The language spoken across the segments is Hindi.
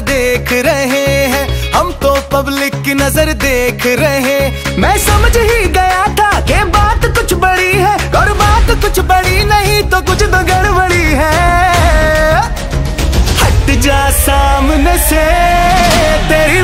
देख रहे हैं। हम तो पब्लिक की नज़र देख रहे मैं समझ ही गया था कि बात कुछ बड़ी है, और बात कुछ बड़ी नहीं तो कुछ तो गड़बड़ी है। हट जा सामने से, तेरी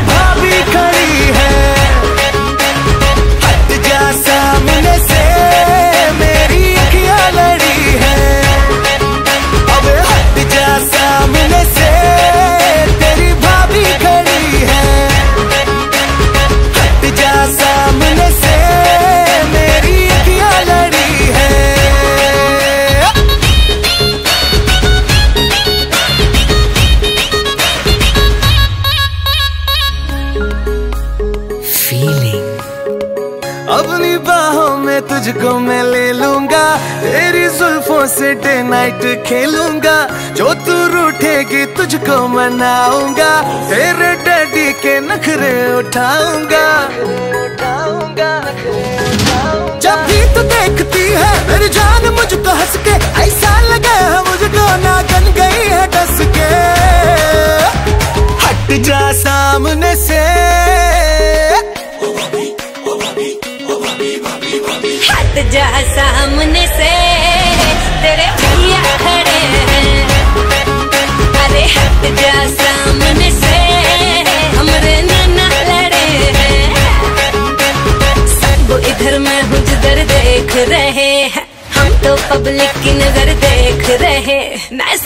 फीलिंग। अपनी बाहों में तुझको मैं ले लूँगा, तेरी जुल्फों से डे नाइट खेलूँगा, जो तू रूठेगी तुझको मनाऊँगा, तेरे डैडी के नखरे उठाऊँगा। जब भी तू देखती है, मेरी जान मुझको हंस के ऐसा लगे है मुझको नागन गई है डस के हट जा सामने से। हट जा सामने से। तेरे भैया खड़े हैं। अरे हट जा सामने से। हमरे नाना लड़े हैं। सब इधर मैं हूँ जिधर देख रहे हैं। हम तो पब्लिक की नज़र देख रहे मैं